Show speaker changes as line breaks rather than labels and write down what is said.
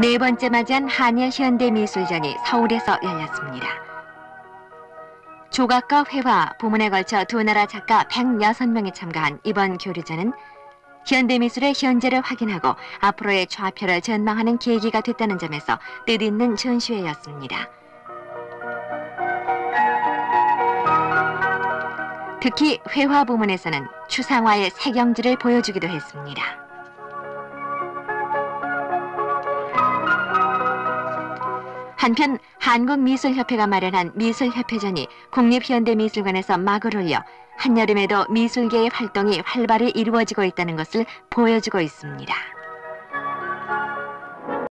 네 번째 맞이한 한일 현대미술전이 서울에서 열렸습니다. 조각과 회화, 부문에 걸쳐 두 나라 작가 106명이 참가한 이번 교류전은 현대미술의 현재를 확인하고 앞으로의 좌표를 전망하는 계기가 됐다는 점에서 뜻있는 전시회였습니다. 특히 회화 부문에서는 추상화의 색영지를 보여주기도 했습니다. 한편 한국미술협회가 마련한 미술협회전이 국립현대미술관에서 막을 올려 한여름에도 미술계의 활동이 활발히 이루어지고 있다는 것을 보여주고 있습니다.